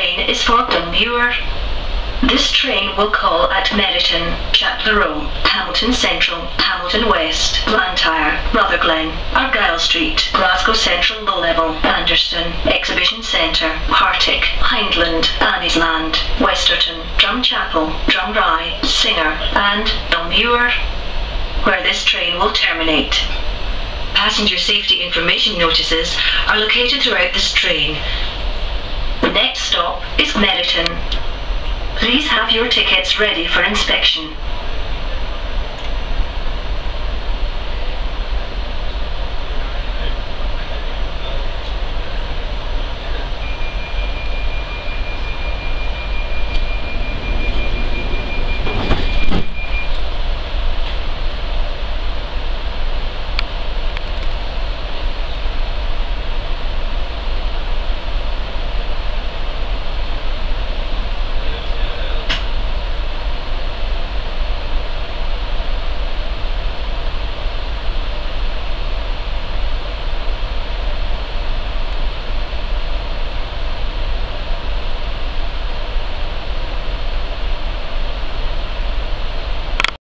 is for Dalmuir. This train will call at Merryton, Chatelherault Hamilton Central, Hamilton West, Blantyre, Rutherglen, Argyle Street, Glasgow Central Low Level, Anderston, Exhibition Centre, Partick, Hyndland, Anniesland, Westerton, Drumchapel, Drumry, Singer, and Dalmuir, where this train will terminate. Passenger safety information notices are located throughout this train. The next stop is Merryton. Please have your tickets ready for inspection.